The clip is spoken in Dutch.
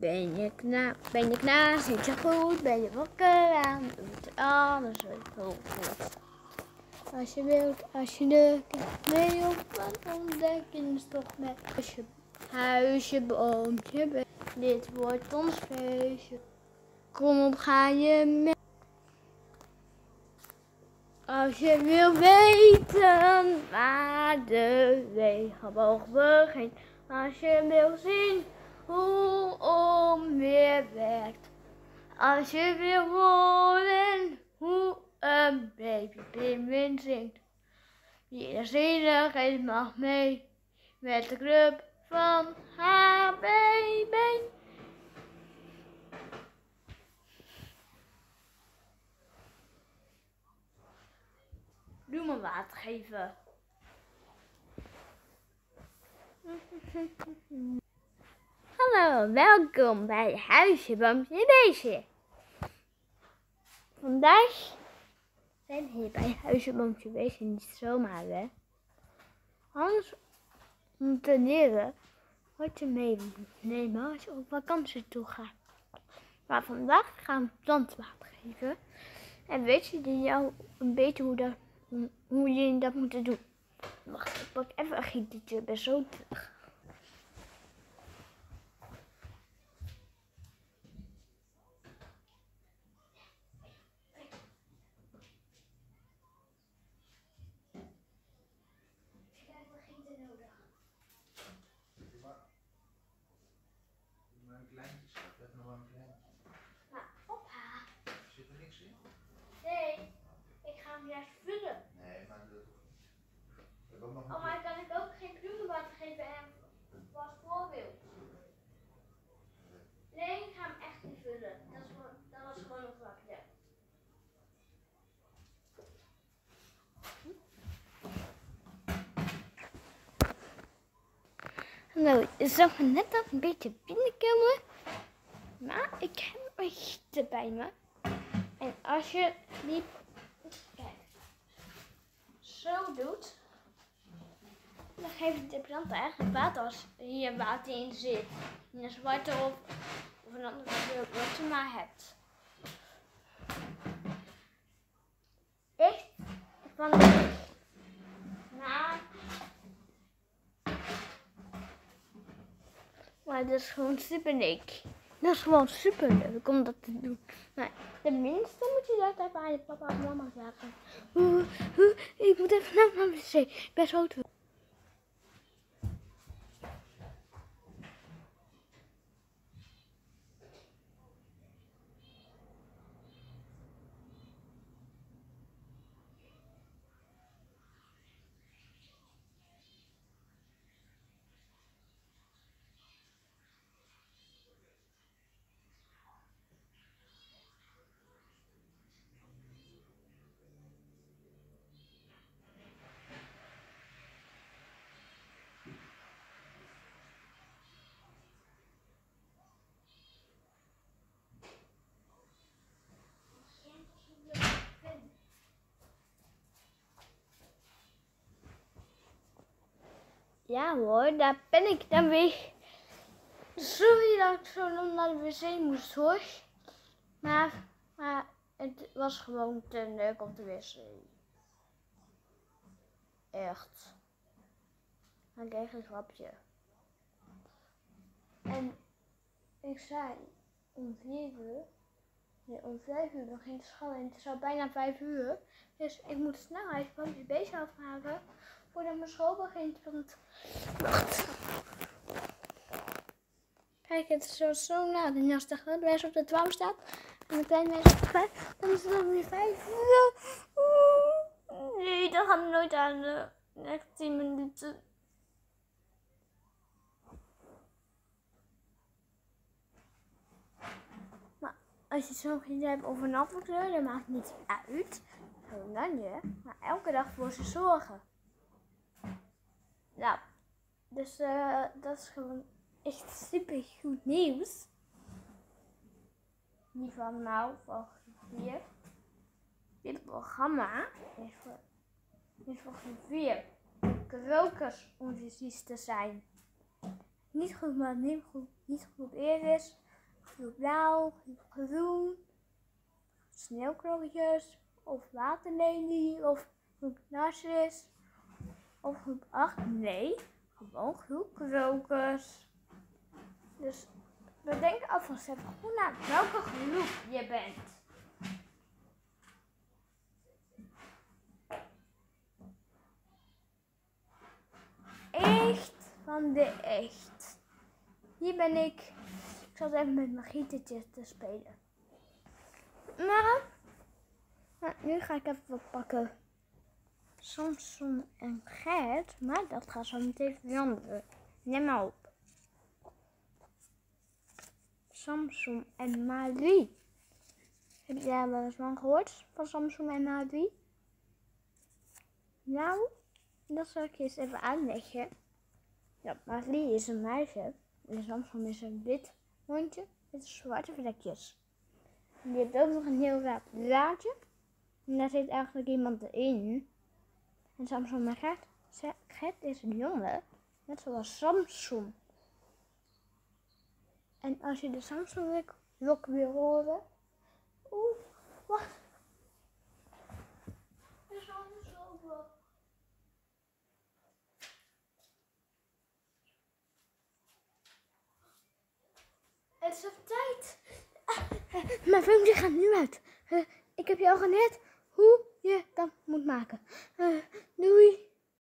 Ben je klaar? Ben je klaar? Zit je goed? Ben je wakker? Aan doet alles heel goed. Als je wilt, als je lukt, mee op wat ontdekkingstocht met huisje, huisje, boompje, be- Dit wordt ons feestje. Kom op, ga je mee. Als je wil weten waar de wegenboog begint. Als je wil zien hoe onweer werkt. Als je wil horen hoe een baby pinguïn zingt. Wie er zielig is mag mee met de club van HBB. Doe me water geven. Hallo, welkom bij Huisje, Beestje. Vandaag zijn we hier bij Huisje, Boompje, Beestje niet zomaar, hè. Om te leren wat je mee moet nemen als je op vakantie toe gaat. Maar vandaag gaan we plantwater geven. En weet je jou een beetje hoe, dat, hoe je dat moet doen? Wacht, ik pak even een gietertje. Ik ben zo terug. Maar een kleintje, schat. We hebben nog wel een kleintje. Nou, ophalen. Zit er niks in? Nee, ik ga hem juist vullen. Nee, maar dat hoeft niet. We hebben ook nog Oh, een maar kan ik ook geen bloemenwater geven en als voorbeeld? Nee, ik ga hem echt niet vullen. Dat, is gewoon, dat was gewoon een grapje. Nou, je zag me net al een beetje binnenkomen. Maar ik heb een gieter bij me. En als je die zo doet, dan geeft de plant eigenlijk water als hier water in zit. En een zwarte of, of een andere wat je maar hebt. Echt van naar. Maar dat is gewoon super leuk. Dat is gewoon super leuk om dat te doen. Maar tenminste moet je dat even aan je papa of mama zeggen. Ik moet even naar mijn wc. Ik ben zo terug. Ja hoor, daar ben ik dan weer. Sorry dat ik zo lang naar de wc moest hoor. Maar, maar het was gewoon te leuk op de wc. Echt. Ik kreeg een grapje. En ik zei om vier uur. Nee, om vijf uur de school en het is al bijna vijf uur. Dus ik moet snel huisboompjes bezig afhalen voordat mijn school begint. Want wacht. Kijk, het is zo, zo laat. En als de grote meisje op de 12 staat en de kleine meisje op de 5, dan is het dan weer 5 uur. Oeh. Nee, dat gaat nooit aan de echt 10 minuten. Maar als je zo'n kind hebt of een andere kleur, dan maakt het niet uit. Gewoon dan je. Maar elke dag voor ze zorgen. Nou, dus eh, dat is gewoon echt super goed nieuws. Niet van nou, van hier. Dit programma is voor, is voor groep 4. Krokers om precies te zijn. Niet groep, maar niet groep, niet groep 1 is. groep blauw, groen, sneeuwkrolletjes, of waterlelie, of groep narcis, of groep 8. Nee, gewoon groep krokers. Dus bedenk alvast even goed naar welke groep je bent. Echt van de echt. Hier ben ik. Ik zat even met mijn gietertje te spelen. Maar, maar nu ga ik even wat pakken. Samson en Gert, maar dat gaat zo meteen veranderen. Neem maar op. Samson en Marie. Heb daar wel eens van gehoord? Van Samson en Marie? Nou, dat zal ik je eens even uitleggen. Ja, Marie is een meisje. En Samson is een wit hondje met zwarte vlekjes. Die heeft ook nog een heel raar draadje. En daar zit eigenlijk iemand in. En Samson en Gert, is een jongen. Net zoals Samson. En als je de Samsung lok wil horen. Oeh, wacht. Er is anders over. Het is op tijd. Ah, mijn filmpje gaat nu uit. Eh, ik heb je al hoe je dat moet maken. Eh, doei.